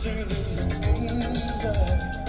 to the moonlight,